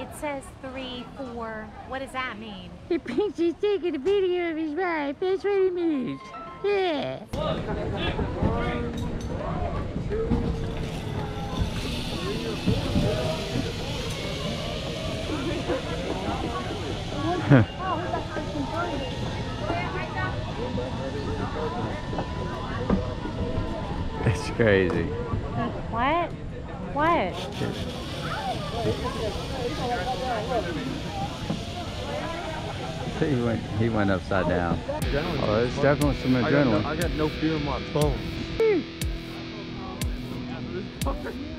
It says three, four. What does that mean? He thinks he's taking a video of his wife. That's what he means. Yeah. It's crazy. What? What? He went he went upside down. Adrenaline. Oh, there's definitely some I got, no, adrenaline. I got no fear in my bones.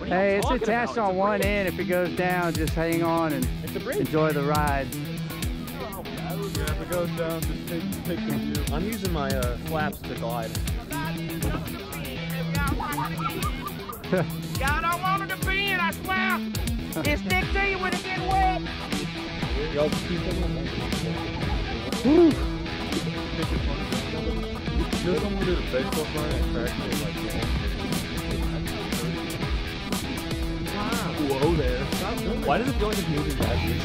Hey, it's attached on one end. If it goes down, just hang on and It's a bridge. enjoy the ride. If it goes down, just take, take the. I'm using my uh, flaps to glide. Y'all don't want it to be in, I swear. It stick to you when it get wet. Y'all keep it on You know someone did a baseball play and cracked it like Whoa there. Why does it feel like it's moving backwards?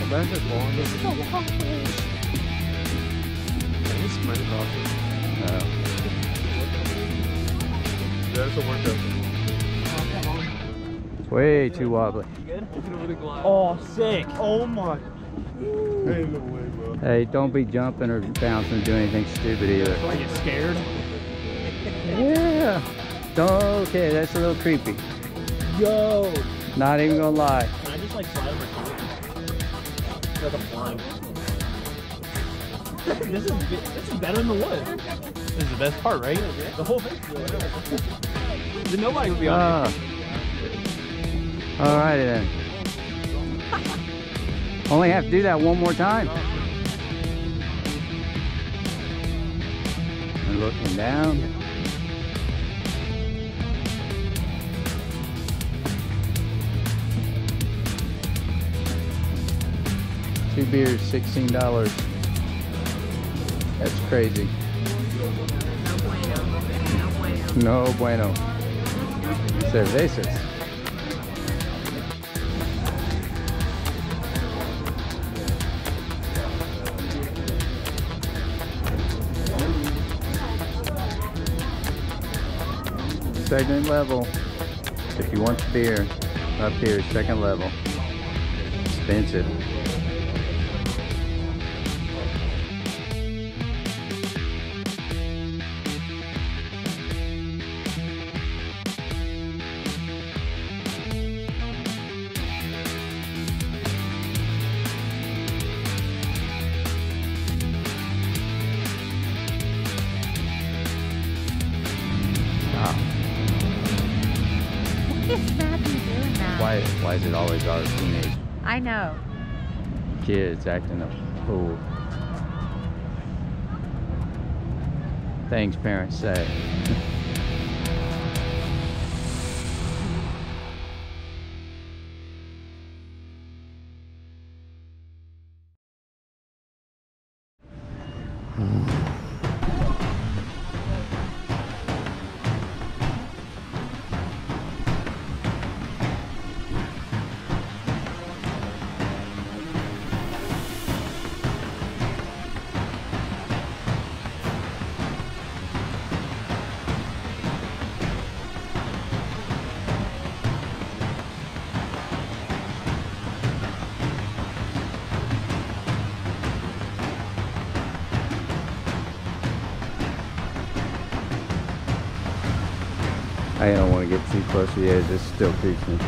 The back is long. This is my coffee. Uh, That's a workout. it's way too wobbly. Oh, sick. Oh my. Ain't no way, bro. Hey, don't be jumping or bouncing or doing anything stupid either. I get scared. Yeah. Don't, okay, that's a little creepy. Yo. Not even gonna lie. Can I just like slide on my toes? It's like I'm flying. this is this is better than the wood. This is the best part, right? The whole thing. Then nobody would be on Ah. Alrighty then. Only have to do that one more time. And looking down. Two beers, sixteen dollars. That's crazy. No bueno. Cervezas. Second level. If you want beer, up here, second level. Expensive. Why, why is it always our teenage I know. kids acting a fool? Things parents say. Hmm. I don't want to get too close to the edge. This still creeps me.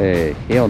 Hey, hell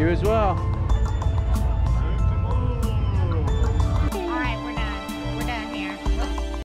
You as well.